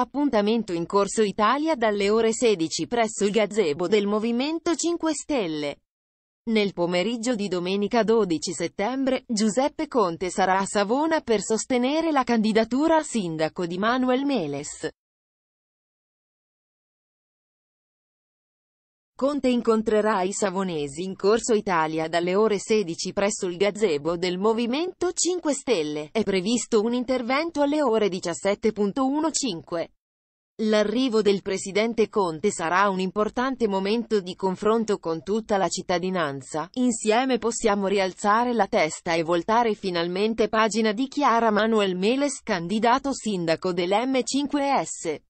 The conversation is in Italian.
appuntamento in Corso Italia dalle ore 16 presso il gazebo del Movimento 5 Stelle. Nel pomeriggio di domenica 12 settembre, Giuseppe Conte sarà a Savona per sostenere la candidatura a sindaco di Manuel Meles. Conte incontrerà i savonesi in Corso Italia dalle ore 16 presso il gazebo del Movimento 5 Stelle. È previsto un intervento alle ore 17.15. L'arrivo del presidente Conte sarà un importante momento di confronto con tutta la cittadinanza. Insieme possiamo rialzare la testa e voltare finalmente pagina dichiara Manuel Meles candidato sindaco dell'M5S.